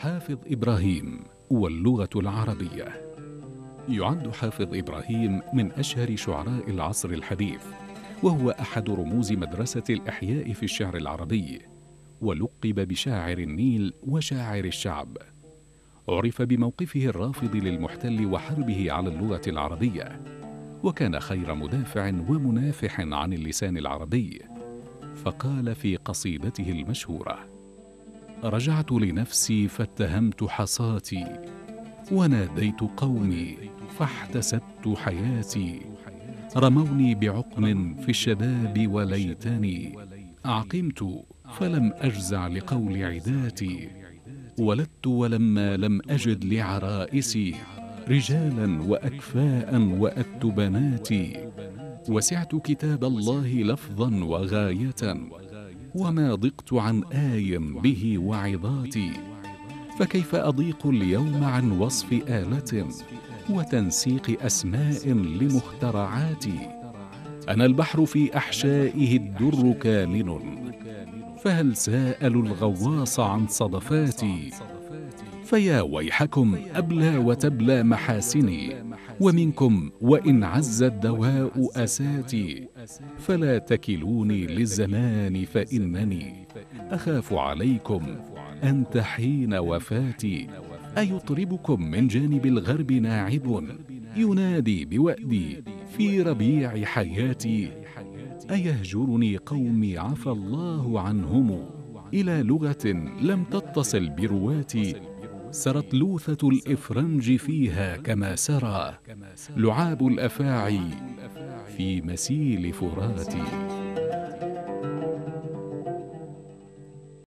حافظ إبراهيم واللغة العربية. يعد حافظ إبراهيم من أشهر شعراء العصر الحديث وهو أحد رموز مدرسة الإحياء في الشعر العربي ولقب بشاعر النيل وشاعر الشعب. عرف بموقفه الرافض للمحتل وحربه على اللغة العربية. وكان خير مدافع ومنافح عن اللسان العربي فقال في قصيدته المشهورة رجعت لنفسي فاتهمت حصاتي وناديت قومي فاحتسبت حياتي رموني بعقم في الشباب وليتني أعقمت فلم أجزع لقول عداتي ولدت ولما لم أجد لعرائسي رجالا وأكفاء وأت بناتي وسعت كتاب الله لفظا وغاية. وما ضقت عن آي به وعظاتي. فكيف أضيق اليوم عن وصف آلة وتنسيق أسماء لمخترعاتي أنا البحر في أحشائه الدر كامن فهل سألوا الغواص عن صدفاتي؟ فيا ويحكم أبلى وتبلى محاسني ومنكم وإن عز الدواء أساتي فلا تكلوني للزمان فإنني أخاف عليكم أن تحين وفاتي. أيطربكم من جانب الغرب ناعب ينادي بوأدي في ربيع حياتي. أيهجرني قومي عفى الله عنهم؟ إلى لغة لم تتصل برواتي. سرت لوثة الإفرنج فيها كما سرى لعاب الأفاعي في مسيل فراتي